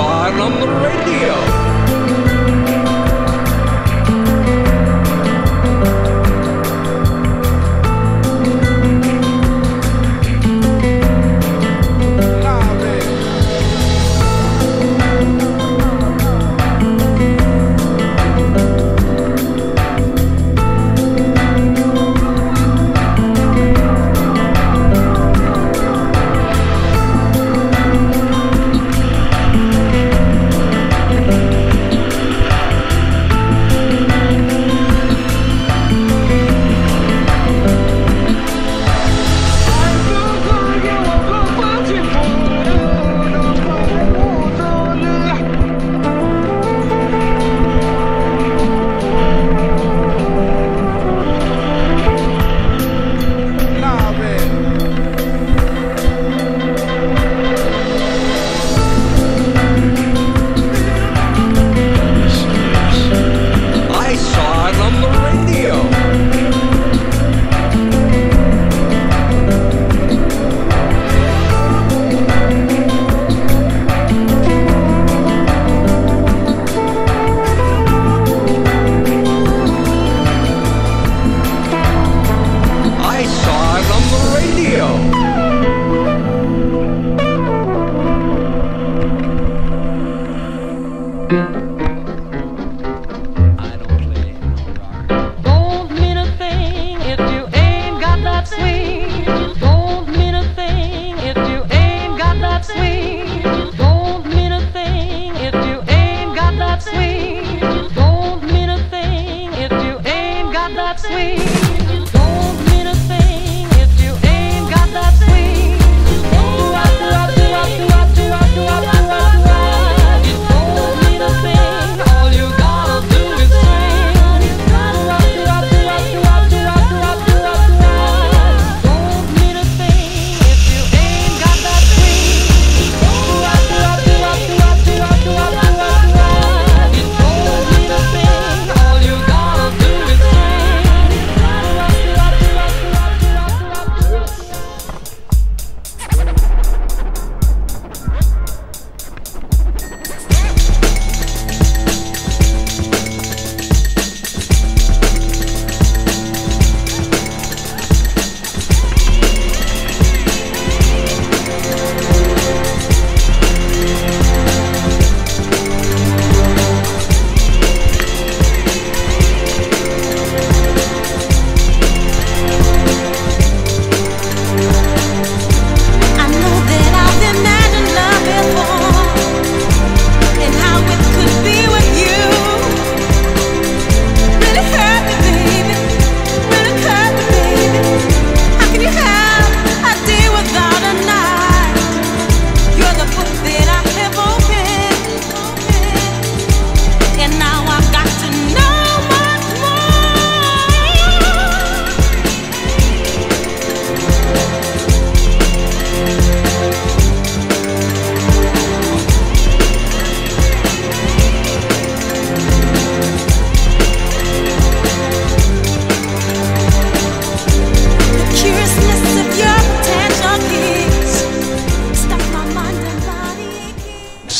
on the radio.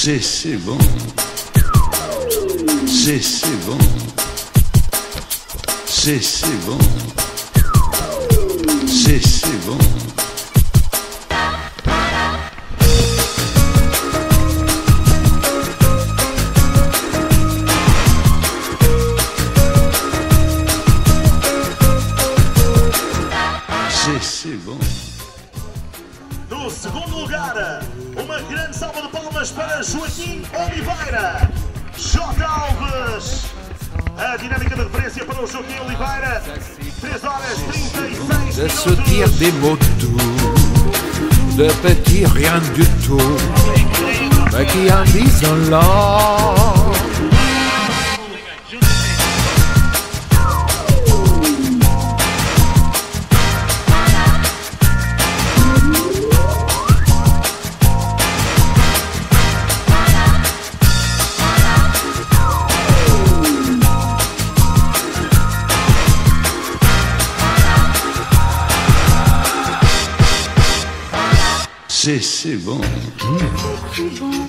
C'est c'est bon. C'est c'est bon. C'est c'est bon. C'est c'est bon. Alves. A dinâmica de referência para o Joaquim Oliveira. 3 horas 36 de se minutos. dire des mots doux, de petits rien du tout, mais qui en disent long. C'est c'est bon.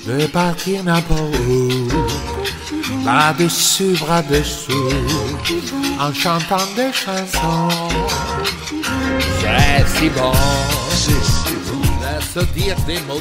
de partir n'importe où, bras dessus, bras dessous, en chantant des chansons. C'est si bon C'est c'est bon. de se dire des mots